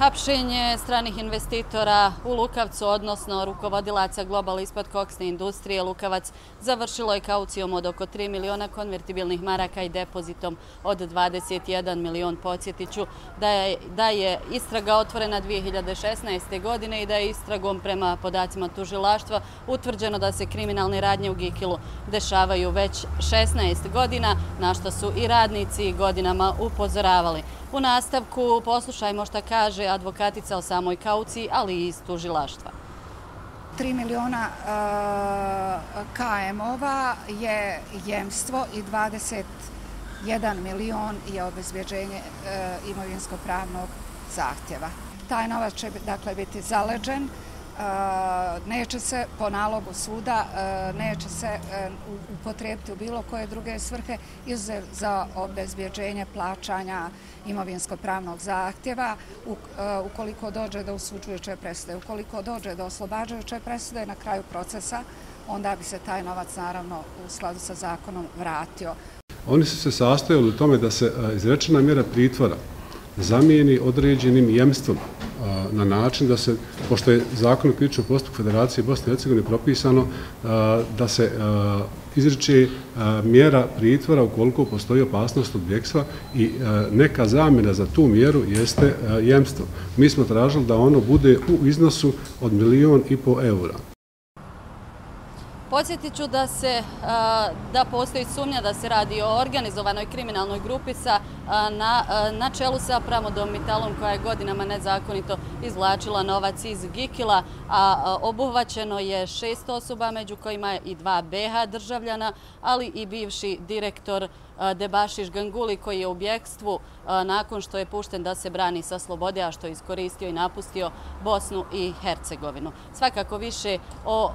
Hapšenje stranih investitora u Lukavcu, odnosno rukovodilaca Global ispod koksne industrije Lukavac, završilo je kaucijom od oko 3 miliona konvertibilnih maraka i depozitom od 21 milion. Podsjetiću da je istraga otvorena 2016. godine i da je istragom prema podacima tužilaštva utvrđeno da se kriminalne radnje u Gikilu dešavaju već 16 godina, na što su i radnici godinama upozoravali. U nastavku poslušajmo šta kaže advokatica o samoj kauciji, ali i iz tužilaštva. 3 miliona e, uh, KM-ova je jemstvo i 21 milion je obezbjeđenje uh, e, imovinsko-pravnog zahtjeva. Taj novac će dakle, biti zaleđen Eh, neće se po nalogu suda, eh, neće se eh, upotrebiti u bilo koje druge svrhe izuzev za obezbjeđenje plaćanja imovinsko-pravnog zahtjeva ukoliko dođe do usuđujuće presude. Ukoliko dođe do oslobađajuće presude na kraju procesa, onda bi se taj novac naravno u skladu sa zakonom vratio. Oni su se sastojali u tome da se izrečena mjera pritvora zamijeni određenim jemstvom na način da se, pošto je zakon o kričnom postupku Federacije Bosne i Hercegovine propisano, da se izriče mjera pritvora ukoliko postoji opasnost od bjekstva i neka zamjena za tu mjeru jeste jemstvo. Mi smo tražili da ono bude u iznosu od milion i po eura. Podsjetit ću da se, da postoji sumnja da se radi o organizovanoj kriminalnoj grupi sa, na, na čelu sa Pramodom Mitalom koja je godinama nezakonito izvlačila novac iz Gikila, a obuhvaćeno je šest osoba, među kojima je i dva BH državljana, ali i bivši direktor Debašiš Ganguli koji je u bjekstvu nakon što je pušten da se brani sa slobode, a što je iskoristio i napustio Bosnu i Hercegovinu. Svakako više o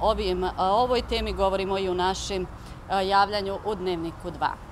ovoj temi govorimo i u našem javljanju u Dnevniku 2.